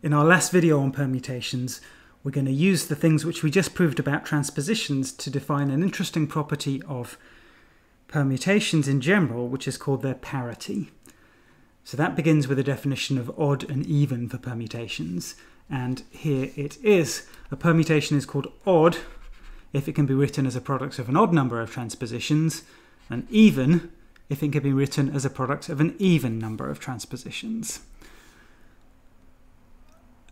In our last video on permutations, we're going to use the things which we just proved about transpositions to define an interesting property of permutations in general, which is called their parity. So that begins with a definition of odd and even for permutations. And here it is. A permutation is called odd if it can be written as a product of an odd number of transpositions, and even if it can be written as a product of an even number of transpositions.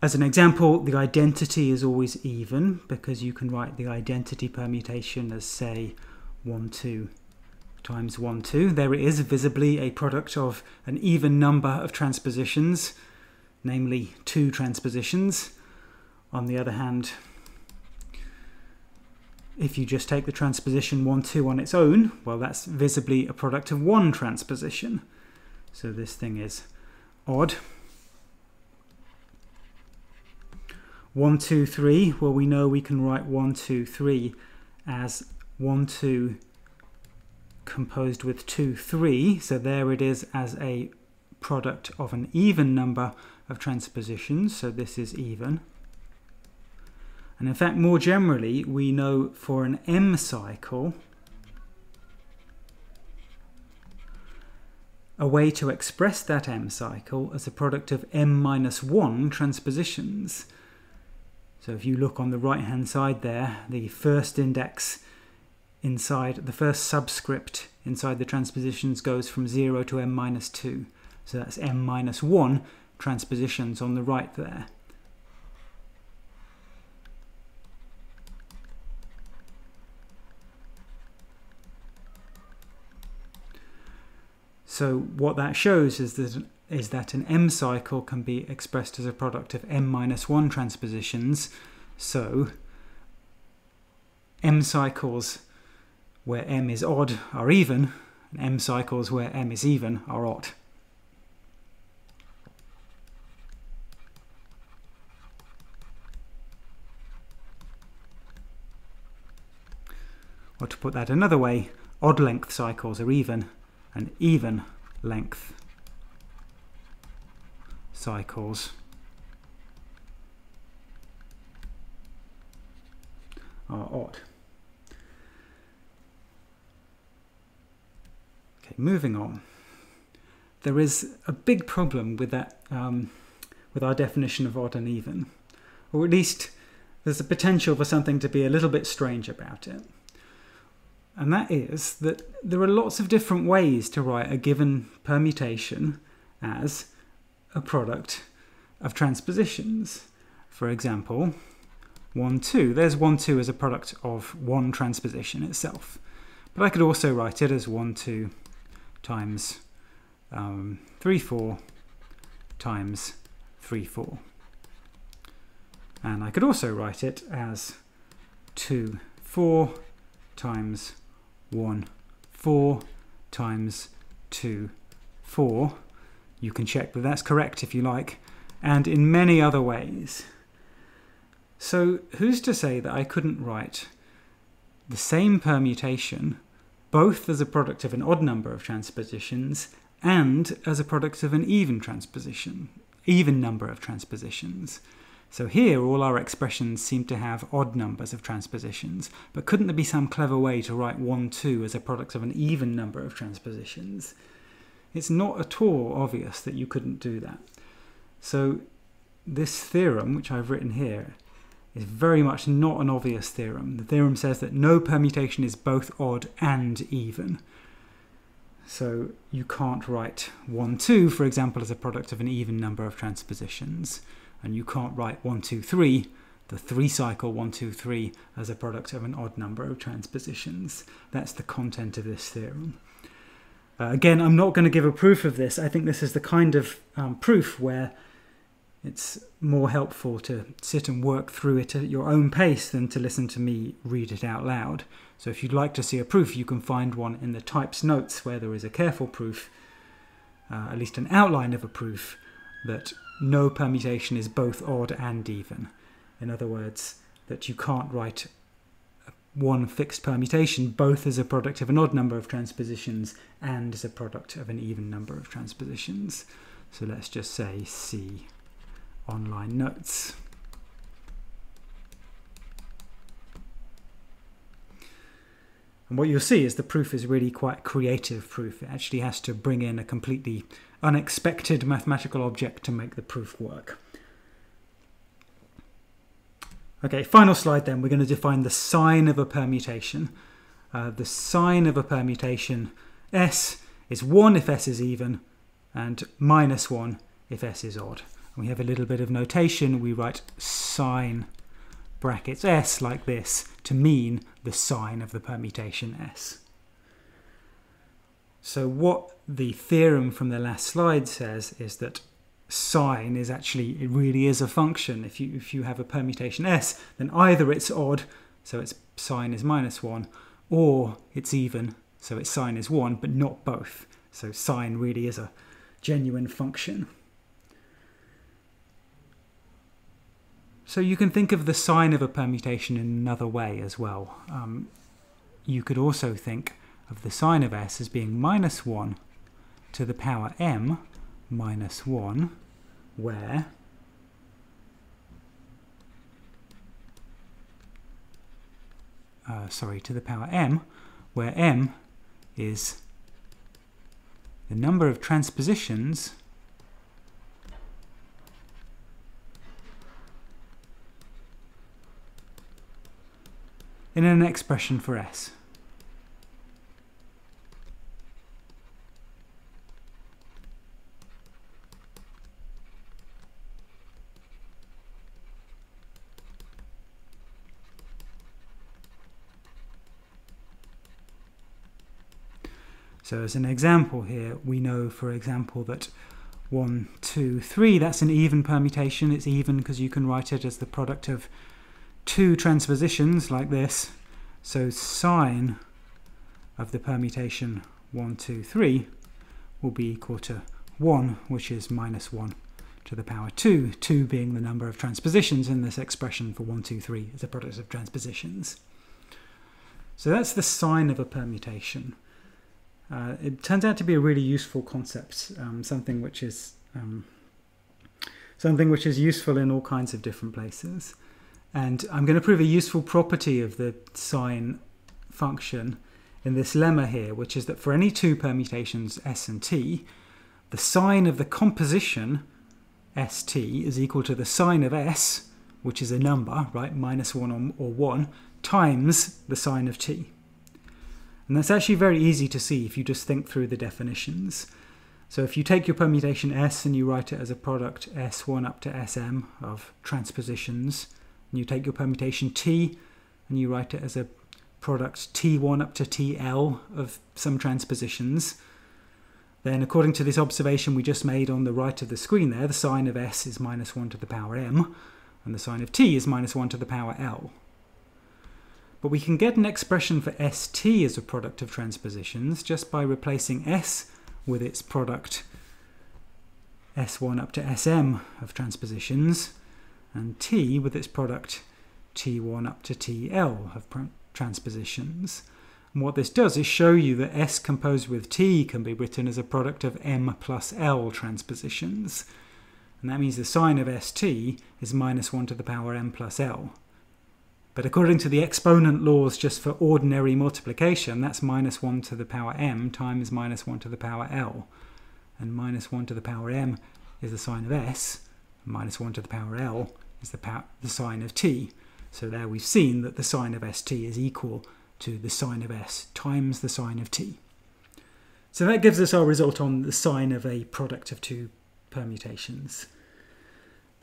As an example, the identity is always even because you can write the identity permutation as, say, 1, 2 times 1, 2. There it is, visibly a product of an even number of transpositions, namely two transpositions. On the other hand, if you just take the transposition 1, 2 on its own, well, that's visibly a product of one transposition. So this thing is odd. 1, 2, 3, well, we know we can write 1, 2, 3 as 1, 2 composed with 2, 3. So there it is as a product of an even number of transpositions. So this is even. And in fact, more generally, we know for an M cycle, a way to express that M cycle as a product of M minus 1 transpositions. So if you look on the right hand side there, the first index inside the first subscript inside the transpositions goes from 0 to m minus 2. So that's m minus 1 transpositions on the right there. So what that shows is that is that an M cycle can be expressed as a product of M minus 1 transpositions. So M cycles where m is odd are even, and m cycles where m is even are odd. Or to put that another way, odd length cycles are even, and even length cycles are odd. Okay, moving on. There is a big problem with that, um, with our definition of odd and even, or at least there's a potential for something to be a little bit strange about it. And that is that there are lots of different ways to write a given permutation as a product of transpositions. For example, 1, 2. There's 1, 2 as a product of one transposition itself. But I could also write it as 1, 2 times um, 3, 4 times 3, 4. And I could also write it as 2, 4 times 1, 4 times 2, 4. You can check that that's correct if you like, and in many other ways. So who's to say that I couldn't write the same permutation both as a product of an odd number of transpositions and as a product of an even transposition, even number of transpositions. So here all our expressions seem to have odd numbers of transpositions, but couldn't there be some clever way to write 1, 2 as a product of an even number of transpositions? It's not at all obvious that you couldn't do that. So this theorem, which I've written here, is very much not an obvious theorem. The theorem says that no permutation is both odd and even. So you can't write 1, 2, for example, as a product of an even number of transpositions. And you can't write 1, 2, 3, the three cycle 1, 2, 3, as a product of an odd number of transpositions. That's the content of this theorem. Uh, again, I'm not going to give a proof of this. I think this is the kind of um, proof where it's more helpful to sit and work through it at your own pace than to listen to me read it out loud. So if you'd like to see a proof, you can find one in the types notes where there is a careful proof, uh, at least an outline of a proof, that no permutation is both odd and even. In other words, that you can't write one fixed permutation both as a product of an odd number of transpositions and as a product of an even number of transpositions. So let's just say see online notes. And what you'll see is the proof is really quite creative proof. It actually has to bring in a completely unexpected mathematical object to make the proof work. Okay, final slide then. We're going to define the sign of a permutation. Uh, the sign of a permutation, S, is 1 if S is even, and minus 1 if S is odd. And we have a little bit of notation. We write sign brackets S like this to mean the sign of the permutation S. So what the theorem from the last slide says is that sign is actually, it really is a function. If you, if you have a permutation S, then either it's odd, so its sign is minus 1, or it's even, so its sign is 1, but not both. So sign really is a genuine function. So you can think of the sign of a permutation in another way as well. Um, you could also think of the sign of s as being minus 1 to the power m minus 1, where uh, sorry, to the power m, where m is the number of transpositions in an expression for s. So as an example here, we know, for example, that 1, 2, 3, that's an even permutation. It's even because you can write it as the product of two transpositions like this. So sign of the permutation 1, 2, 3 will be equal to 1, which is minus 1 to the power 2, 2 being the number of transpositions in this expression for 1, 2, 3 as a product of transpositions. So that's the sign of a permutation. Uh, it turns out to be a really useful concept, um, something which is um, something which is useful in all kinds of different places. And I'm going to prove a useful property of the sign function in this lemma here, which is that for any two permutations s and t, the sign of the composition st is equal to the sign of s, which is a number, right, minus 1 or, or 1, times the sign of t. And that's actually very easy to see if you just think through the definitions. So if you take your permutation S and you write it as a product S1 up to Sm of transpositions, and you take your permutation T and you write it as a product T1 up to TL of some transpositions. Then according to this observation we just made on the right of the screen there, the sign of S is minus 1 to the power M, and the sign of T is minus 1 to the power L. But we can get an expression for ST as a product of transpositions just by replacing S with its product S1 up to Sm of transpositions, and T with its product T1 up to TL of transpositions. And what this does is show you that S composed with T can be written as a product of M plus L transpositions. And that means the sign of ST is minus 1 to the power M plus L. But according to the exponent laws just for ordinary multiplication, that's minus 1 to the power m times minus 1 to the power l. And minus 1 to the power m is the sign of s, minus 1 to the power l is the, power, the sign of t. So there we've seen that the sign of st is equal to the sign of s times the sign of t. So that gives us our result on the sign of a product of two permutations.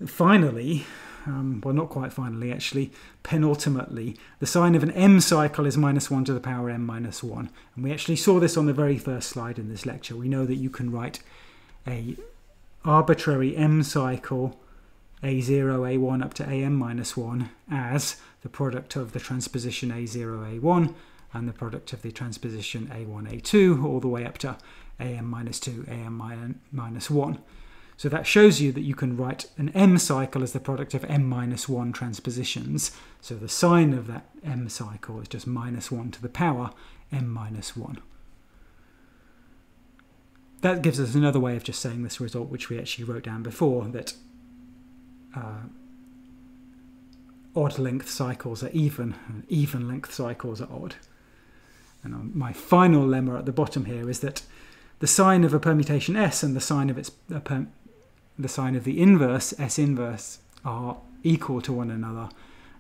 Finally, um, well not quite finally actually, penultimately, the sign of an m cycle is minus 1 to the power m minus 1. And we actually saw this on the very first slide in this lecture. We know that you can write a arbitrary m cycle a0, a1 up to am minus 1 as the product of the transposition a0, a1 and the product of the transposition a1, a2 all the way up to am minus 2, am minus 1. So that shows you that you can write an m cycle as the product of m minus 1 transpositions. So the sign of that m cycle is just minus 1 to the power m minus 1. That gives us another way of just saying this result, which we actually wrote down before, that uh, odd length cycles are even, and even length cycles are odd. And um, my final lemma at the bottom here is that the sign of a permutation S and the sign of its the sign of the inverse S inverse are equal to one another.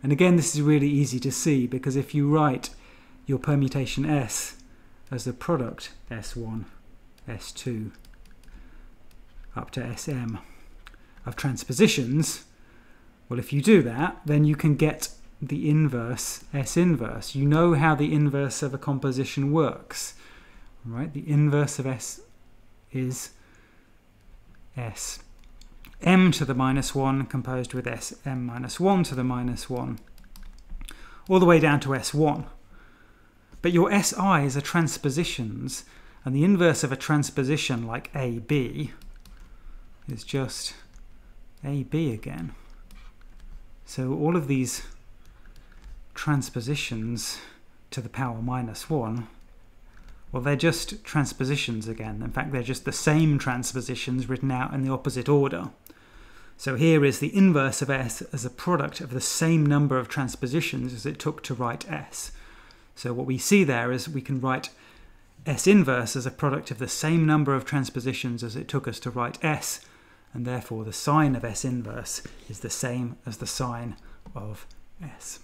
And again, this is really easy to see because if you write your permutation S as the product S1, S2 up to Sm of transpositions, well, if you do that, then you can get the inverse S inverse. You know how the inverse of a composition works, right? The inverse of S is S m to the minus 1 composed with S m minus 1 to the minus 1 all the way down to S1. But your SIs are transpositions, and the inverse of a transposition like AB is just AB again. So all of these transpositions to the power minus 1, well, they're just transpositions again. In fact, they're just the same transpositions written out in the opposite order. So here is the inverse of S as a product of the same number of transpositions as it took to write S. So what we see there is we can write S inverse as a product of the same number of transpositions as it took us to write S, and therefore the sign of S inverse is the same as the sign of S.